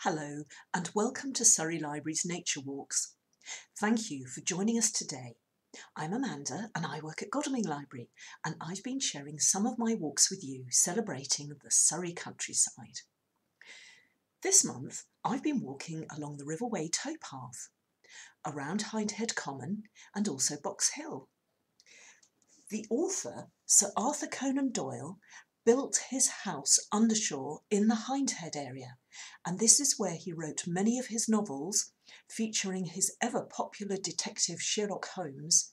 Hello and welcome to Surrey Library's Nature Walks. Thank you for joining us today. I'm Amanda and I work at Godalming Library and I've been sharing some of my walks with you celebrating the Surrey countryside. This month I've been walking along the River Wey towpath, around Hindhead Common and also Box Hill. The author, Sir Arthur Conan Doyle, built his house Undershaw in the Hindhead area, and this is where he wrote many of his novels featuring his ever popular detective Sherlock Holmes,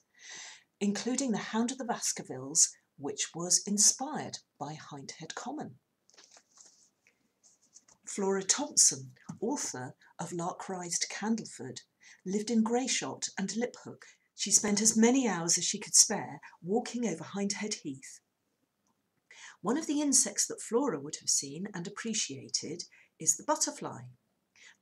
including The Hound of the Baskervilles, which was inspired by Hindhead Common. Flora Thompson, author of Lark Rise to Candleford, lived in Grayshott and Liphook. She spent as many hours as she could spare walking over Hindhead Heath one of the insects that Flora would have seen and appreciated is the butterfly.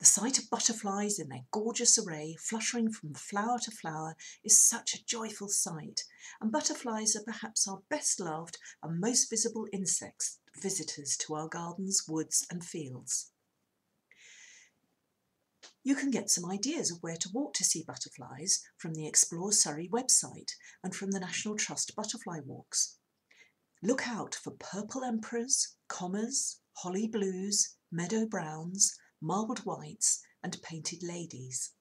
The sight of butterflies in their gorgeous array, fluttering from flower to flower, is such a joyful sight, and butterflies are perhaps our best loved and most visible insects visitors to our gardens, woods, and fields. You can get some ideas of where to walk to see butterflies from the Explore Surrey website and from the National Trust Butterfly Walks. Look out for purple emperors, commas, holly blues, meadow browns, marbled whites, and painted ladies.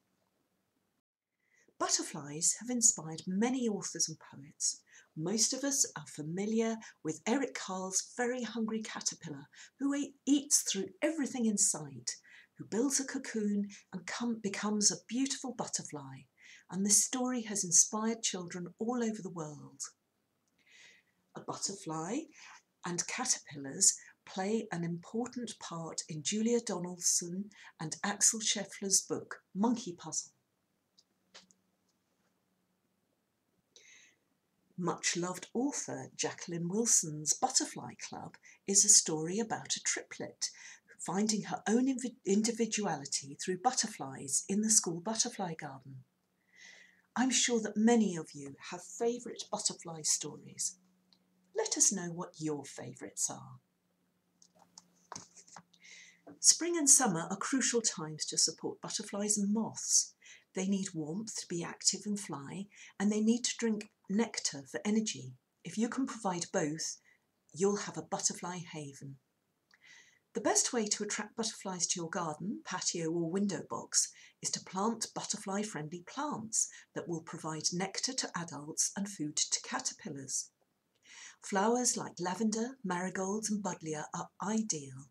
Butterflies have inspired many authors and poets. Most of us are familiar with Eric Carle's very hungry caterpillar who eats through everything in sight, who builds a cocoon and come, becomes a beautiful butterfly. And this story has inspired children all over the world a butterfly, and caterpillars play an important part in Julia Donaldson and Axel Scheffler's book Monkey Puzzle. Much loved author Jacqueline Wilson's Butterfly Club is a story about a triplet finding her own individuality through butterflies in the school butterfly garden. I'm sure that many of you have favourite butterfly stories let us know what your favourites are. Spring and summer are crucial times to support butterflies and moths. They need warmth to be active and fly, and they need to drink nectar for energy. If you can provide both, you'll have a butterfly haven. The best way to attract butterflies to your garden, patio or window box is to plant butterfly friendly plants that will provide nectar to adults and food to caterpillars. Flowers like lavender, marigolds and buddleia are ideal.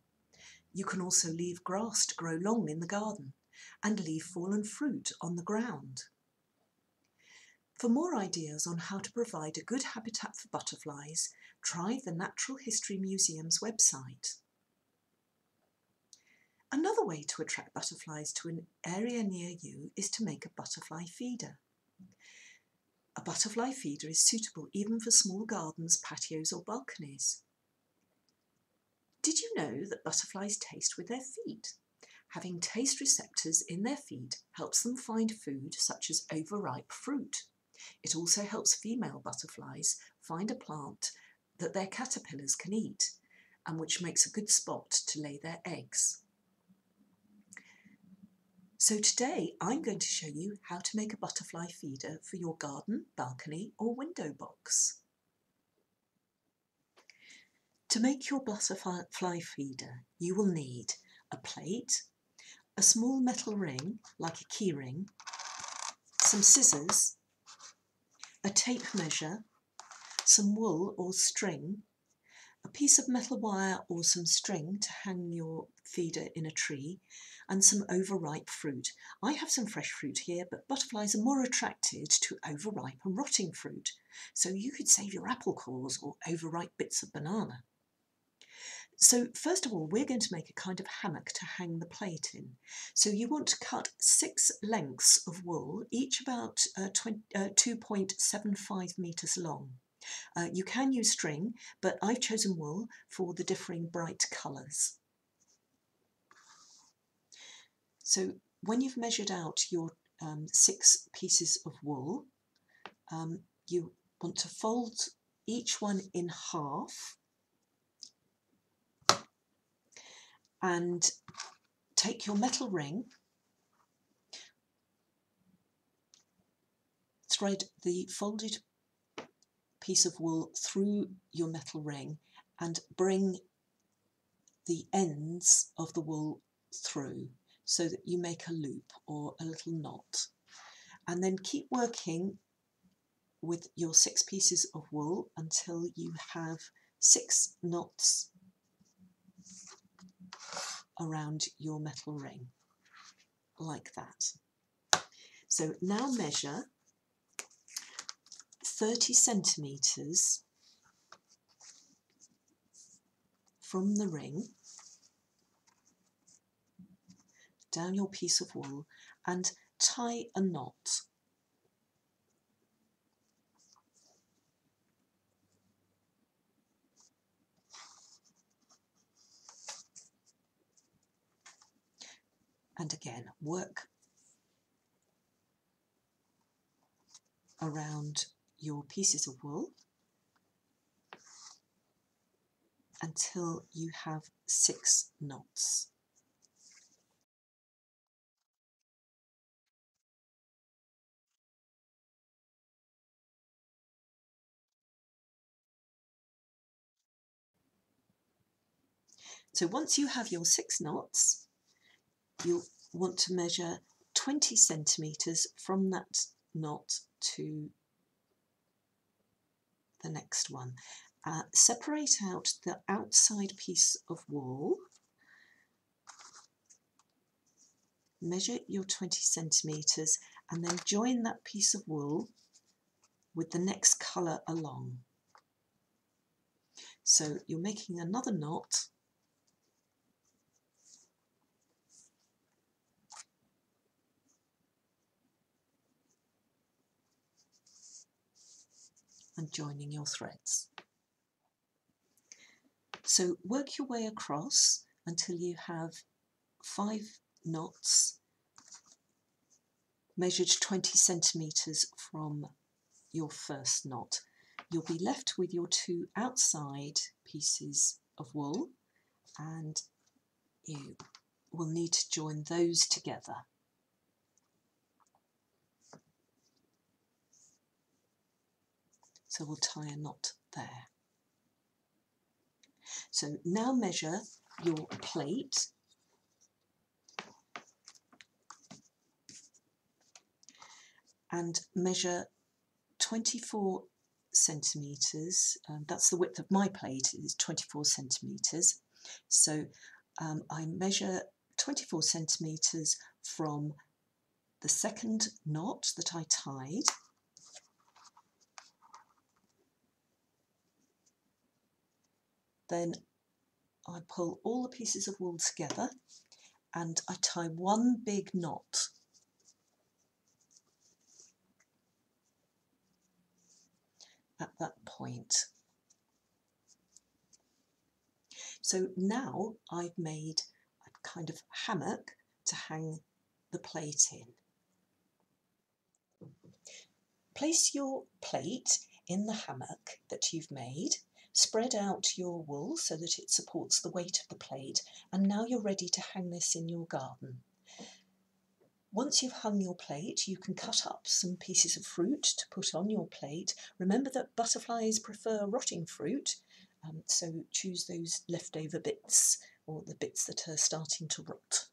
You can also leave grass to grow long in the garden and leave fallen fruit on the ground. For more ideas on how to provide a good habitat for butterflies, try the Natural History Museum's website. Another way to attract butterflies to an area near you is to make a butterfly feeder. A butterfly feeder is suitable even for small gardens, patios or balconies. Did you know that butterflies taste with their feet? Having taste receptors in their feet helps them find food such as overripe fruit. It also helps female butterflies find a plant that their caterpillars can eat and which makes a good spot to lay their eggs. So today I'm going to show you how to make a butterfly feeder for your garden, balcony or window box. To make your butterfly feeder you will need a plate, a small metal ring like a key ring, some scissors, a tape measure, some wool or string, a piece of metal wire or some string to hang your feeder in a tree, and some overripe fruit. I have some fresh fruit here, but butterflies are more attracted to overripe and rotting fruit, so you could save your apple cores or overripe bits of banana. So first of all, we're going to make a kind of hammock to hang the plate in. So you want to cut six lengths of wool, each about uh, uh, 2.75 metres long. Uh, you can use string, but I've chosen wool for the differing bright colours. So when you've measured out your um, six pieces of wool, um, you want to fold each one in half and take your metal ring, thread the folded piece of wool through your metal ring and bring the ends of the wool through so that you make a loop or a little knot. And then keep working with your six pieces of wool until you have six knots around your metal ring, like that. So now measure 30 centimetres from the ring down your piece of wool and tie a knot. And again, work around your pieces of wool until you have six knots. So once you have your six knots, you'll want to measure 20 centimetres from that knot to the next one. Uh, separate out the outside piece of wool. Measure your 20 centimetres and then join that piece of wool with the next colour along. So you're making another knot and joining your threads. So work your way across until you have five knots measured 20 centimetres from your first knot. You'll be left with your two outside pieces of wool and you will need to join those together. So we'll tie a knot there. So now measure your plate and measure 24 centimetres. Um, that's the width of my plate, it's 24 centimetres. So um, I measure 24 centimetres from the second knot that I tied Then I pull all the pieces of wool together and I tie one big knot. at that point. So now I've made a kind of hammock to hang the plate in. Place your plate in the hammock that you've made Spread out your wool so that it supports the weight of the plate and now you're ready to hang this in your garden. Once you've hung your plate, you can cut up some pieces of fruit to put on your plate. Remember that butterflies prefer rotting fruit, um, so choose those leftover bits or the bits that are starting to rot.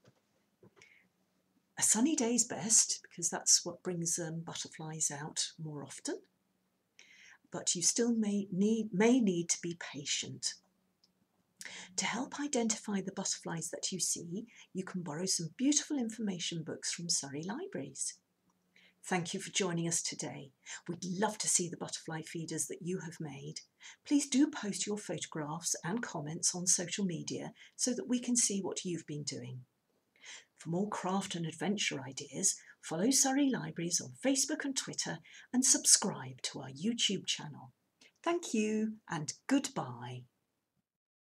A sunny day's best because that's what brings um, butterflies out more often but you still may need, may need to be patient. To help identify the butterflies that you see, you can borrow some beautiful information books from Surrey Libraries. Thank you for joining us today. We'd love to see the butterfly feeders that you have made. Please do post your photographs and comments on social media so that we can see what you've been doing. For more craft and adventure ideas, follow Surrey Libraries on Facebook and Twitter and subscribe to our YouTube channel. Thank you and goodbye.